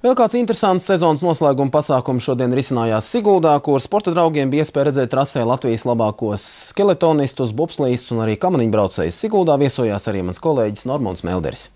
Vēl kāds interesants sezonas noslēguma pasākums šodien risinājās Siguldā, kur sporta draugiem bija iespēja redzēt trasē Latvijas labākos skeletonistus, bobslīstus un arī kamaniņbraucējus. Siguldā viesojās arī mans kolēģis Normons Melders.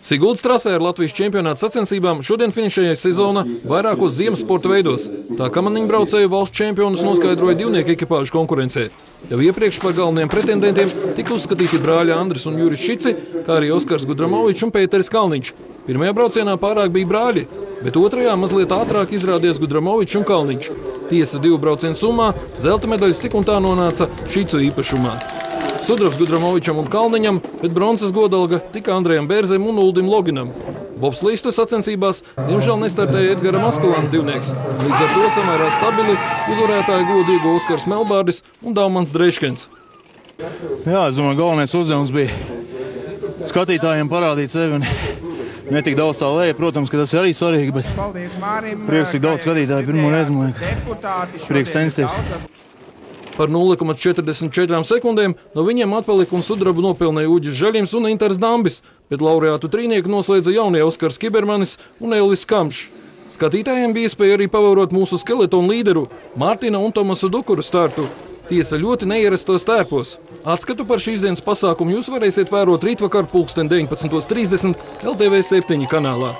Siguldas trasē ar Latvijas čempionāta sacensībām šodien finišēja sezona vairākos ziemas sporta veidos. Tā kamaniņbraucēju valsts čempionus noskaidroja divnieku ekipāžu konkurencē. Jau iepriekš par galvenajiem pretendentiem tika uzskatīti brāļi Andris un Juris Šici, kā arī Oskars Gudramovičs un Pēteris Kalniņš. Pirmajā braucienā pārāk bija brāļi, bet otrajā mazliet ātrāk izrādījās Gudramovičs un Kalniņš. Tiesa divu braucienu summā zelta medaļas tik un tā nonāca Šicu īpašumā. Sudravs Gudramovičam un Kalniņam, bet bronzas godalga tika Andrejam Bērzem un Uldim Loginam. Bobslīstu sacensībās diemžēl nestartēja Edgara Maskalāna divnieks. Līdz ar to samērā stabili uzvarētāji godu ieguva Oskars Melbārdis un Daumans Dreiškens. Jā, es domāju, galvenais uzdevums bija skatītājiem parādīt sevi un ne tik daudz leja. Protams, ka tas ir arī svarīgi, bet prieks, cik daudz skatītāju pirmo reizi, man liekas. Prieks censties. Par 0,44 sekundēm no viņiem atpalika un sudrabu nopelnīja Uģis Žaļims un Inters Dambis, bet laureātu trīnieku noslēdza jaunie Oskars Kibermanis un Elvis Kamšs. Skatītājiem bija iespēja arī pavarot mūsu skeletonu līderu Mārtina un Tomasu Dukuru startu. Tiesa ļoti neierastos tērpos. Atskatu par šīs dienas pasākumu jūs varēsiet vērot rītvakar pulksten 19.30 LTV 7 kanālā.